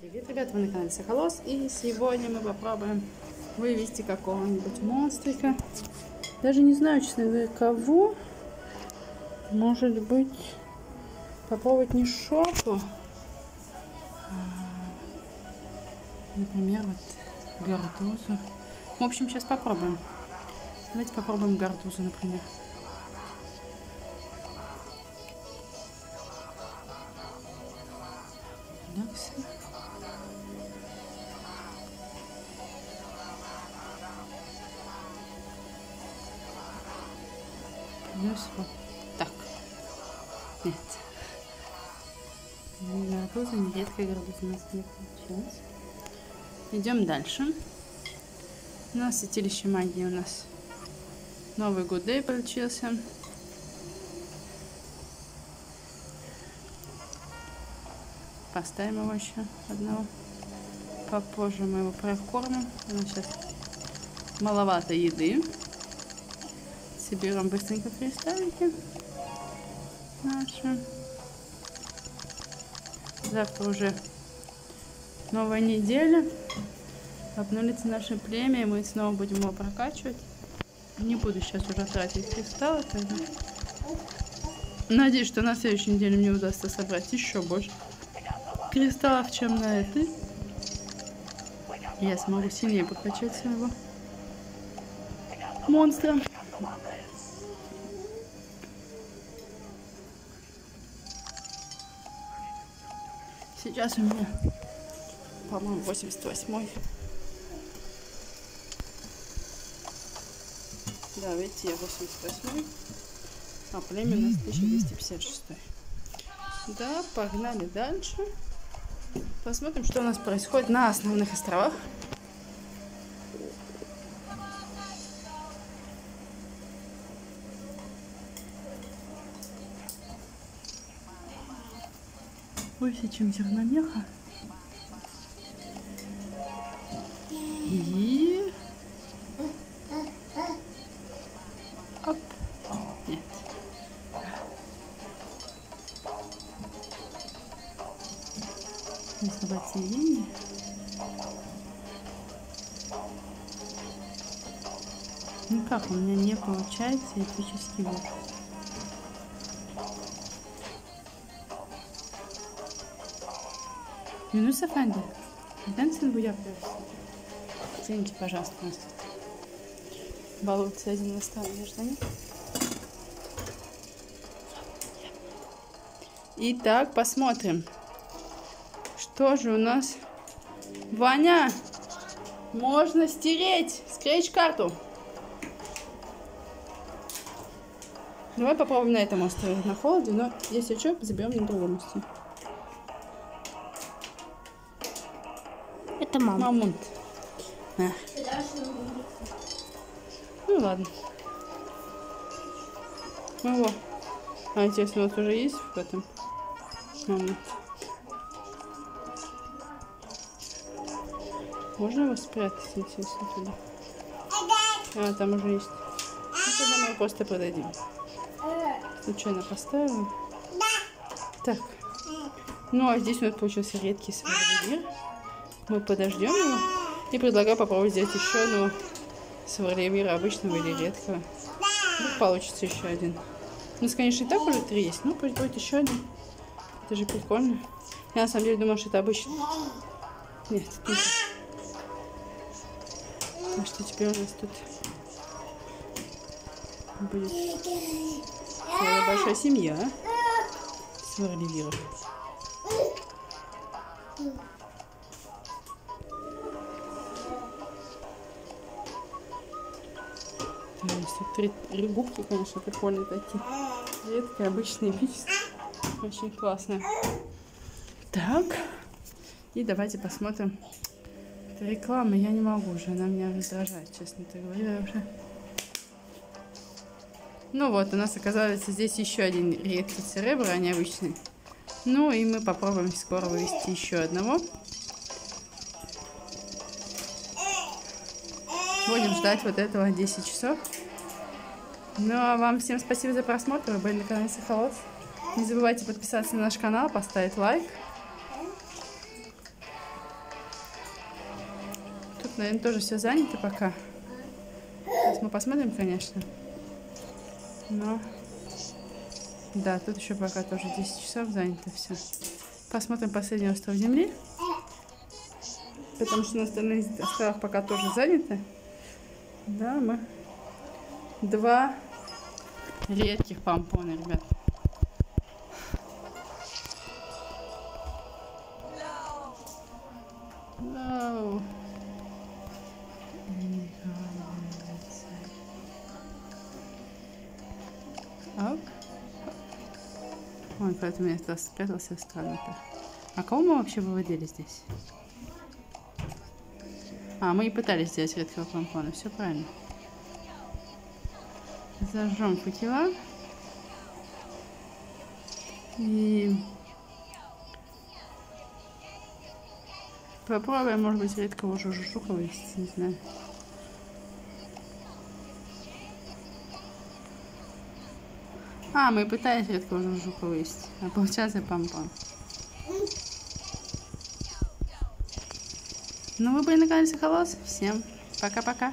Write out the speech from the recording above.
Привет, ребят, вы на канале Соколос, и сегодня мы попробуем вывести какого-нибудь монстрика. Даже не знаю, честно говоря, кого. Может быть, попробовать не шопу, а, например, вот гардузу. В общем, сейчас попробуем. Давайте попробуем гардузу, например. Релакс. Плюс вот так. Нет. Градуза, не редкая градуза у нас не получилось. Идем дальше. У нас святилище магии у нас Новый год дэй получился. Поставим его еще одного. Попозже мы его прокормим. У нас сейчас маловато еды. Соберем быстренько кристаллики наши. Завтра уже новая неделя. Обнулится наше племя, и мы снова будем его прокачивать. Не буду сейчас уже тратить кристаллы. Тогда. Надеюсь, что на следующей неделе мне удастся собрать еще больше кристаллов, чем на этой. Я смогу сильнее прокачать своего монстра. Сейчас у меня, по-моему, 88 Да, видите, я 88 а племя у нас 1256 Да, погнали дальше. Посмотрим, что у нас происходит на основных островах. Высечем зерномеха. И... Оп. Нет. Называется имя. Ну как, у меня не получается эпический вид. Yunus Efendi, neden sen bu yapıyorsun? Извините, пожалуйста, нас тут балуется один между ними. Итак, посмотрим, что же у нас. Ваня, можно стереть скретч-карту. Давай попробуем на этом острове, на холоде, но если что, заберем на другом острове. Мама. Мамонт. А. Ну ладно. Ну вот. А интересно, у нас уже есть в этом мамонт? Можно его спрятать, интересно, туда? А, там уже есть. Ну, тогда мы его просто продадим. Случайно поставила. Так. Ну, а здесь у нас получился редкий сверловир. Мы подождем его. И предлагаю попробовать сделать еще одного сверловира обычного или редкого. Вдруг получится еще один. У нас, конечно, и так уже три есть, но пусть будет еще один. Это же прикольно. Я на самом деле думала, что это обычный. Нет, это не так. А что теперь у нас тут будет целая большая семья сверловиров. Тут три, три губки, конечно, прикольные такие. Редкие, обычные, эпические. Очень классно. Так. И давайте посмотрим. Это реклама, я не могу уже, она меня раздражает, честно говоря, уже. Ну вот, у нас оказывается здесь еще один редкий церебр, а не обычный. Ну и мы попробуем скоро вывести еще одного. Будем ждать вот этого 10 часов. Ну а вам всем спасибо за просмотр. Вы были на канале Сахалот. Не забывайте подписаться на наш канал, поставить лайк. Наверное, тоже все занято пока. Сейчас мы посмотрим, конечно. Но... Да, тут еще пока тоже 10 часов занято все. Посмотрим последний остров Земли. Потому что на остальных островах пока тоже заняты. Да, мы два редких помпона, ребят. No. Ок. Ой, поэтому я спрятался странно-то. А кого мы вообще выводили здесь? А, мы и пытались сделать редкого помпона. Все правильно. Зажжем футила. И попробуем, может быть, редкого жужжука вывести, не знаю. А, мы пытались редкого жужжука вывести, а получается помпон. Ну, вы были на канале Соколос. Всем пока-пока.